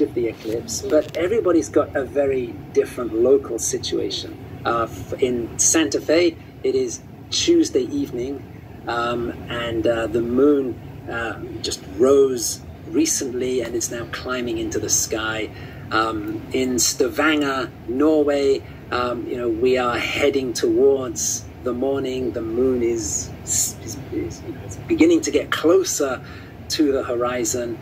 of the eclipse, but everybody's got a very different local situation. Uh, in Santa Fe, it is Tuesday evening, um, and uh, the moon uh, just rose recently and is now climbing into the sky. Um, in Stavanger, Norway, um, you know, we are heading towards the morning. The moon is, is, is, is beginning to get closer to the horizon.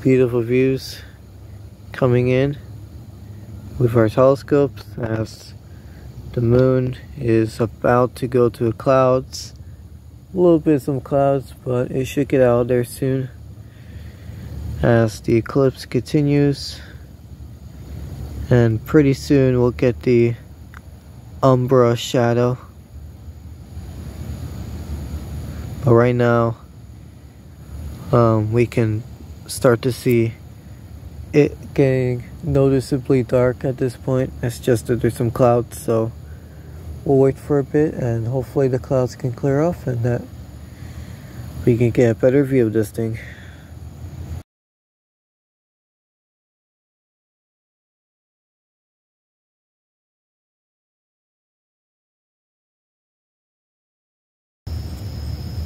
Beautiful views coming in with our telescopes as the moon is about to go to the clouds. A little bit some clouds but it should get out there soon as the eclipse continues. And pretty soon we'll get the umbra shadow. But right now um, we can start to see it getting noticeably dark at this point. It's just that there's some clouds, so we'll wait for a bit and hopefully the clouds can clear off and that we can get a better view of this thing.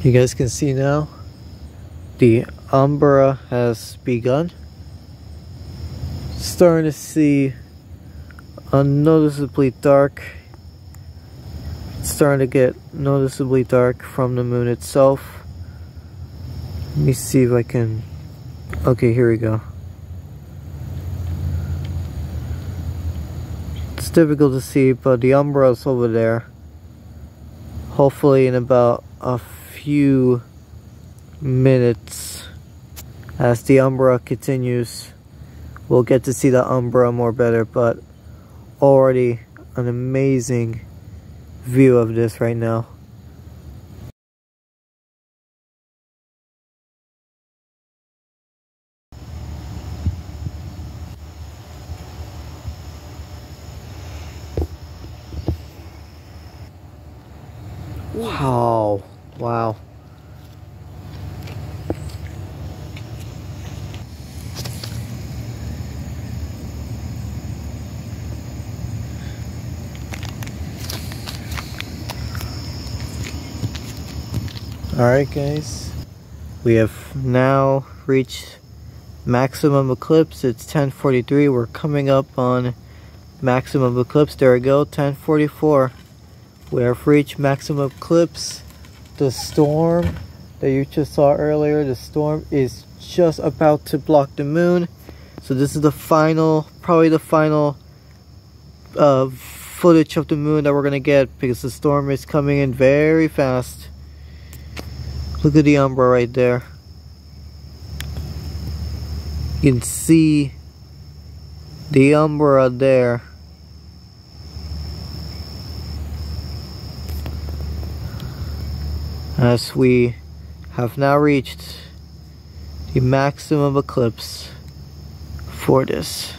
You guys can see now the umbra has begun. Starting to see unnoticeably dark. starting to get noticeably dark from the moon itself. Let me see if I can... Okay, here we go. It's difficult to see, but the umbra is over there. Hopefully in about a few minutes as the umbra continues we'll get to see the umbra more better but already an amazing view of this right now Wow. Wow. Alright guys, we have now reached maximum eclipse. It's 1043. We're coming up on maximum eclipse. There we go, 1044. We have reached maximum eclipse. The storm that you just saw earlier, the storm is just about to block the moon. So this is the final, probably the final uh, footage of the moon that we're going to get because the storm is coming in very fast. Look at the umbra right there. You can see the umbra there. As we have now reached the maximum eclipse for this.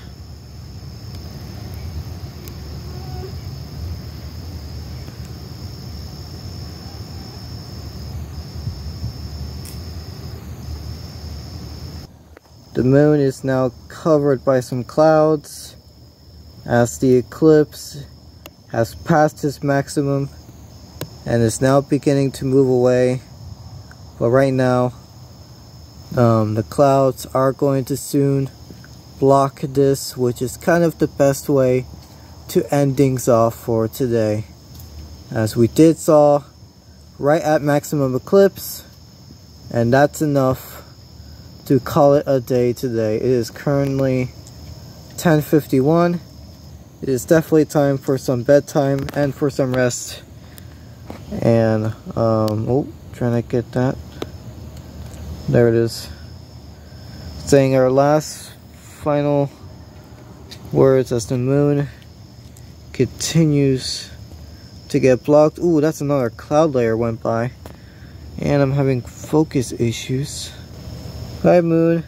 The moon is now covered by some clouds as the eclipse has passed its maximum and is now beginning to move away. But right now, um, the clouds are going to soon block this, which is kind of the best way to end things off for today. As we did saw right at maximum eclipse and that's enough to call it a day today. It is currently 10.51. It is definitely time for some bedtime and for some rest. And, um, oh, trying to get that. There it is. Saying our last final words as the moon continues to get blocked. Ooh, that's another cloud layer went by. And I'm having focus issues. Hi, moon.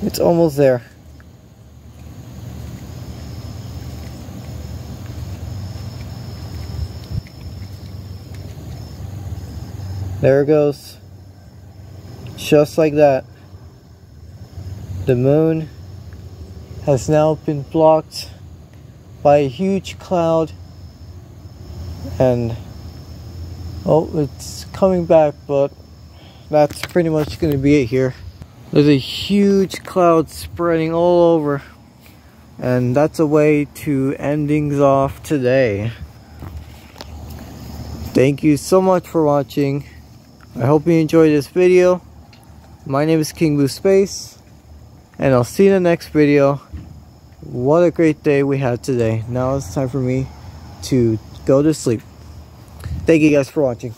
It's almost there. There it goes. Just like that. The moon has now been blocked by a huge cloud and oh it's coming back but that's pretty much going to be it here there's a huge cloud spreading all over and that's a way to end things off today thank you so much for watching i hope you enjoyed this video my name is King Boo Space and i'll see you in the next video what a great day we had today. Now it's time for me to go to sleep. Thank you guys for watching.